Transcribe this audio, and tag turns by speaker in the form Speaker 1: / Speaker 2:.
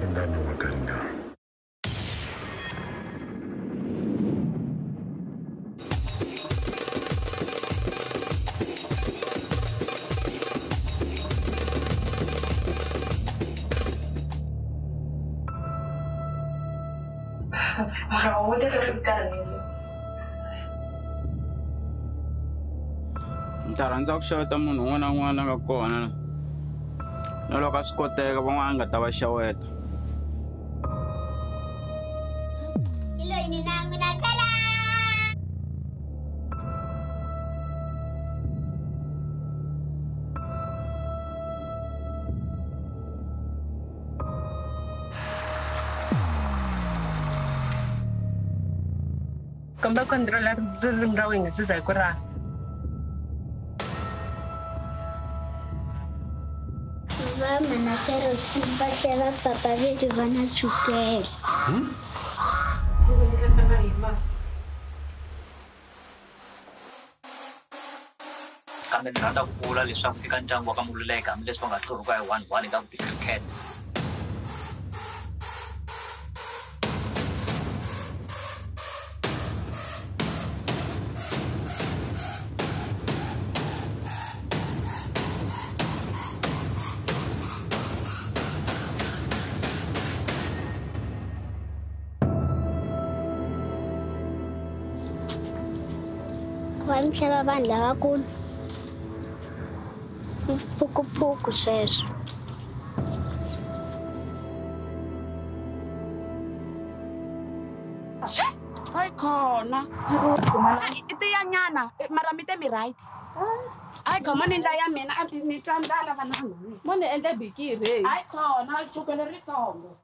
Speaker 1: garingani wa garingani
Speaker 2: udah tertekan
Speaker 3: ni ta rhandza ku xeweta munhu un'wana na un'wana nga kona na loko a swi koteka van'wana nga ta va xeweta
Speaker 4: Hilo ini nangu na tala.
Speaker 2: komba controla ririmi ra wena se za hi ku ra
Speaker 4: Mama na sero va tlhela papa chukele.
Speaker 5: Ni rhandza ku vula leswaku eka ndyangu wa ka mululeka hambileswi va nga tluriwa hi one one eka vutikhirikete
Speaker 4: Va. Phukupuku sweswo.
Speaker 6: hayi khona i tiyanyana mara mi te mi right. Hayi khoma ni ndla ya mina a ni twa ndlala vananga
Speaker 7: mo ni endle bikiri
Speaker 6: hayi khona chukele ritsongo